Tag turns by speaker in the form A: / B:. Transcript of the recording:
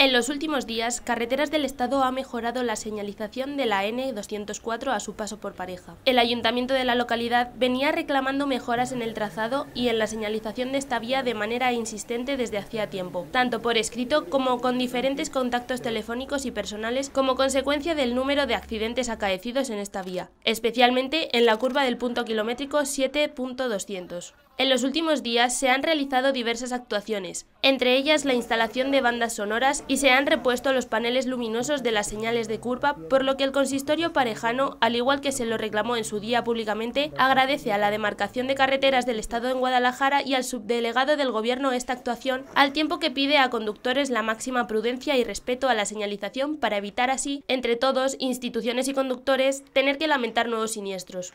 A: En los últimos días, Carreteras del Estado ha mejorado la señalización de la N204 a su paso por pareja. El ayuntamiento de la localidad venía reclamando mejoras en el trazado y en la señalización de esta vía de manera insistente desde hacía tiempo, tanto por escrito como con diferentes contactos telefónicos y personales como consecuencia del número de accidentes acaecidos en esta vía, especialmente en la curva del punto kilométrico 7.200. En los últimos días se han realizado diversas actuaciones, entre ellas la instalación de bandas sonoras y se han repuesto los paneles luminosos de las señales de curva, por lo que el consistorio parejano, al igual que se lo reclamó en su día públicamente, agradece a la demarcación de carreteras del Estado en Guadalajara y al subdelegado del Gobierno esta actuación, al tiempo que pide a conductores la máxima prudencia y respeto a la señalización para evitar así, entre todos, instituciones y conductores, tener que lamentar nuevos siniestros.